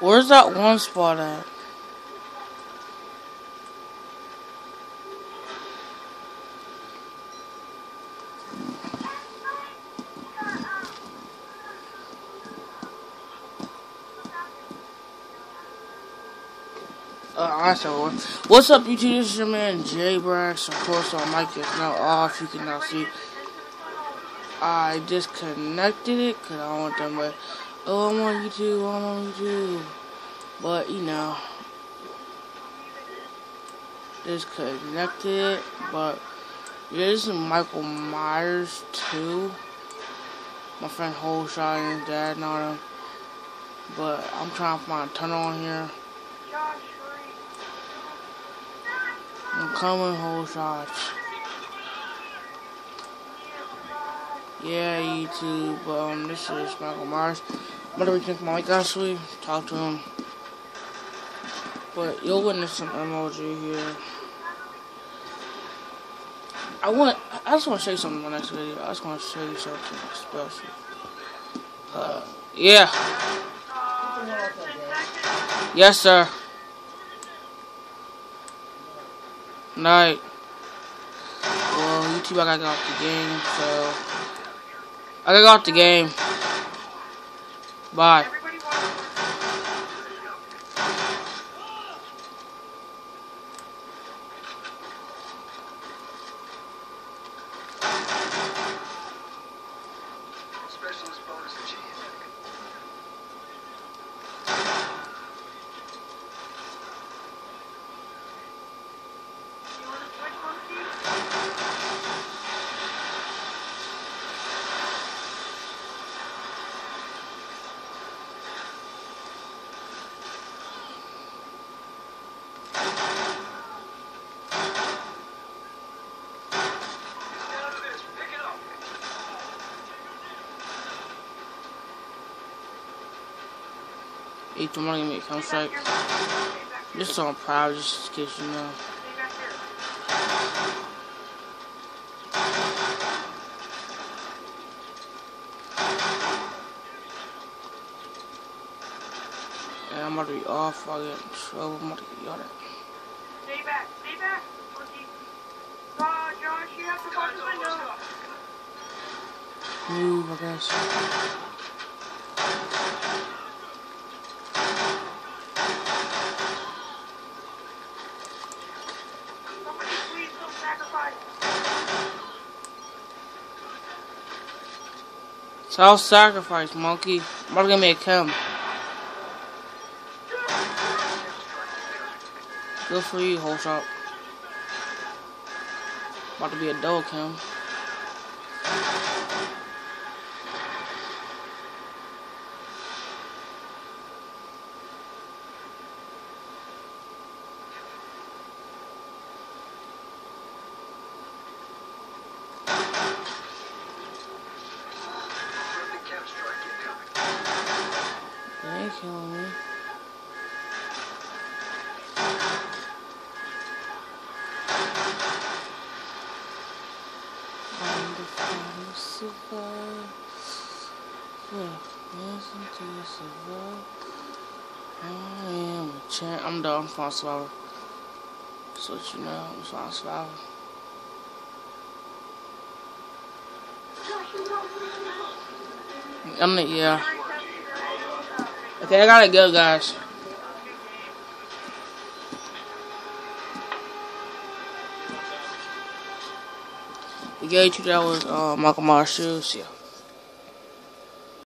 Where's that one spot at? Uh, so what's up, YouTube? This is your man Jay Brax. Of course, our mic is now off. You cannot see. I disconnected it because I want them, but oh, I'm on YouTube. I'm on YouTube. But you know, disconnected it. But yeah, this is Michael Myers too. My friend Holeshot and his dad and all them. But I'm trying to find a tunnel on here. I'm coming Holeshots. Yeah, YouTube. Um, this is Michael Myers. I'm gonna reconnect my mic actually, talk to him. But you'll witness some emoji here. I want. I just want to show you something in my next video. I just want to show you something special. Uh, yeah. Yes, sir. Night. Well, YouTube, I gotta get off the game, so. I off the game. Bye. Hey, tomorrow gonna make a strike. Just on proud, just in case you know. And I'm about to be off. I'll get in trouble. I'm about to get yelled at. Stay back. Stay back. Uh, Josh, you have to watch the window. Move, I guess. Self-sacrifice, monkey. About to a chem. Good for you, Holeshot. About to be a double chem. I'm done. I'm final survivor. So you know, I'm final survivor. I'm the, yeah. Okay, I gotta go, guys. The gauge that was uh, Michael shoes. Yeah.